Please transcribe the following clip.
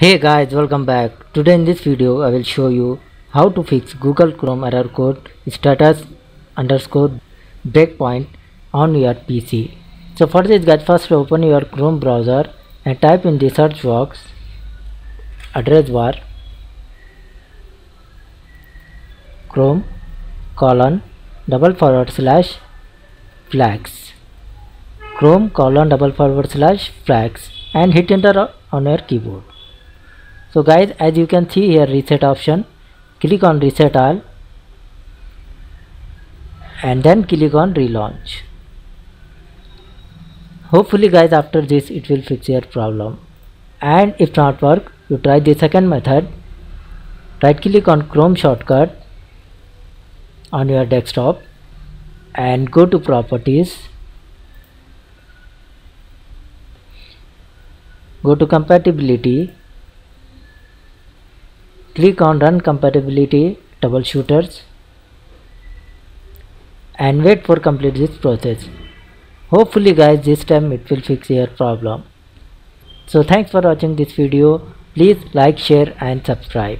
Hey guys, welcome back. Today in this video I will show you how to fix Google Chrome error code status underscore breakpoint on your PC. So for this guys first open your Chrome browser and type in the search box address bar Chrome colon double forward slash flags Chrome colon double forward slash flags and hit enter on your keyboard so guys as you can see here reset option. Click on reset all. And then click on relaunch. Hopefully guys after this it will fix your problem. And if not work you try the second method. Right click on chrome shortcut on your desktop and go to properties. Go to compatibility click on run compatibility troubleshooters and wait for complete this process. Hopefully guys this time it will fix your problem. So thanks for watching this video. Please like share and subscribe